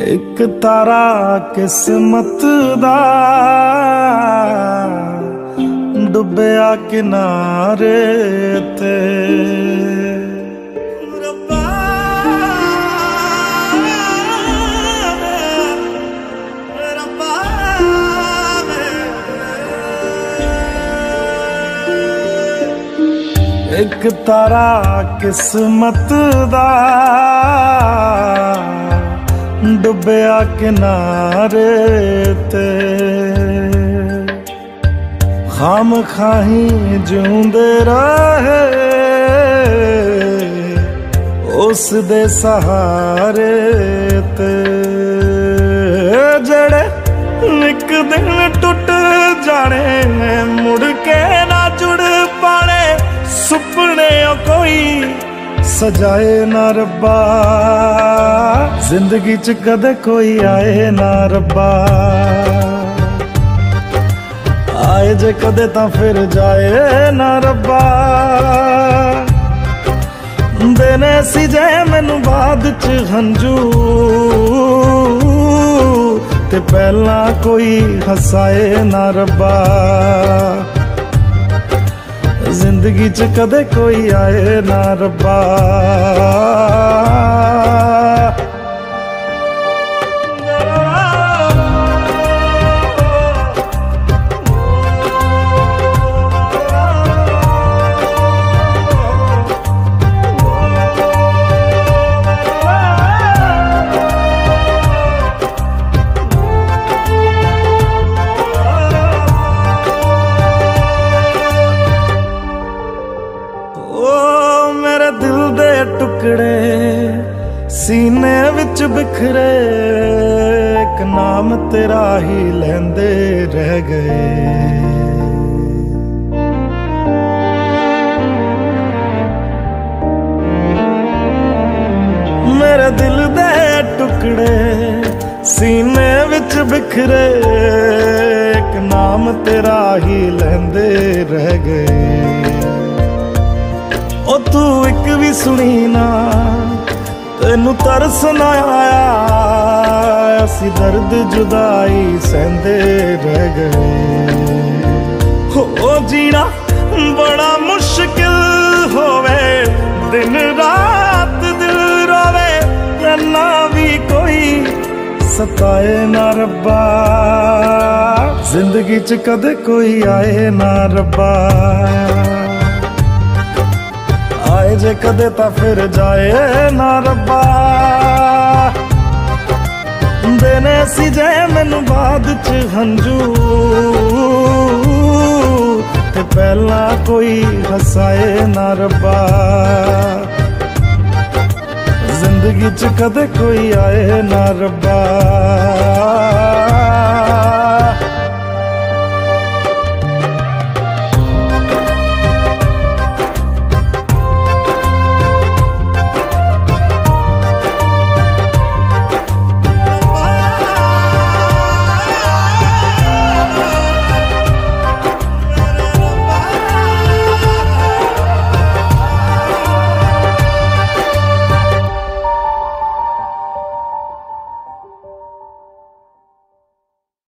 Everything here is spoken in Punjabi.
ਇੱਕ ਤਾਰਾ ਕਿਸਮਤ ਦਾ ਡੁੱਬਿਆ ਕਿਨਾਰੇ ਤੇ। ਰੱਬਾ ਰੱਬਾ ਇੱਕ ਤਾਰਾ ਕਿਸਮਤ ਦਾ ਡੁੱਬਿਆ ਕਿਨਾਰੇ ਤੇ। ਖਾਮ ਖਾਹੀ ਜਿਉਂਦੇ ਰਹੇ ਉਸ ਦੇ ਸਹਾਰੇ ਤੇ। ਜਿਹੜੇ ਇੱਕ ਦਿਨ ਟੁੱਟ ਜਾਣੇ ਮੁੜ ਕੇ ਨਾ ਜੁੜ ਪਾਣੇ। ਸਜਾਏ ਨਾ ਰੱਬਾ। ਜ਼ਿੰਦਗੀ ਚ ਕਦੇ ਕੋਈ ਆਏ ਨਾ ਰੱਬਾ। ਆਏ ਜੇ ਕਦੇ ਤਾਂ ਫਿਰ ਜਾਏ ਨਾ ਰੱਬਾ। ਦੇਨੇ ਸੀ ਜੇ ਮੈਨੂੰ ਬਾਅਦ ਚ ਹੰਝੂ। ਤੇ ਪਹਿਲਾਂ ਕੋਈ ਹਸਾਏ ਨਾ ਰੱਬਾ। ਜ਼ਿੰਦਗੀ ਚ ਕਦੇ ਕੋਈ ਆਏ ਨਾ ਰੱਬਾ ਮੇਰੇ ਦਿਲ ਦੇ ਟੁਕੜੇ ਸੀਨੇ ਵਿੱਚ ਬਿਖਰੇ, ਇੱਕ ਨਾਮ ਤੇਰਾ ਹੀ ਲੈਂਦੇ ਰਹਿ ਗਏ। ਮੇਰੇ ਦਿਲ ਦੇ ਟੁਕੜੇ ਸੀਨੇ ਵਿੱਚ ਬਿਖਰੇ, ਇੱਕ ਨਾਮ ਤੇਰਾ ਹੀ ਲੈਂਦੇ ਰਹਿ ਗਏ। ਤੂੰ ਇੱਕ ਵੀ ਸੁਣੀ ਨਾ। ਤੈਨੂੰ ਤਰਸ ਨਾ ਆਇਆ। ਅਸੀਂ ਦਰਦ ਜੁਦਾਈ ਸਹਿੰਦੇ ਰਹਿ ਗਏ। ਹੋ ਜੀਣਾ ਬੜਾ ਮੁਸ਼ਕਿਲ ਹੋਵੇ। ਦਿਨ ਰਾਤ ਦਿਲ ਰੋਵੇ। ਨਾ ਵੀ ਕੋਈ ਸਤਾਏ ਨਾ ਰੱਬਾ। ਜ਼ਿੰਦਗੀ ਚ ਕਦੇ ਕੋਈ ਆਏ ਨਾ ਰੱਬਾ। ਆਏ ਜੇ ਕਦੇ ਤਾਂ ਫਿਰ ਜਾਏ ਨਾ ਰੱਬਾ। ਦੇਨੇ ਸੀ ਜੇ ਮੈਨੂੰ ਬਾਅਦ ਚ ਹੰਝੂ, ਤੇ ਪਹਿਲਾਂ ਕੋਈ ਹਸਾਏ ਨਾ ਰੱਬਾ। ਜ਼ਿੰਦਗੀ ਚ ਕਦੇ ਕੋਈ ਆਏ ਨਾ ਰੱਬਾ।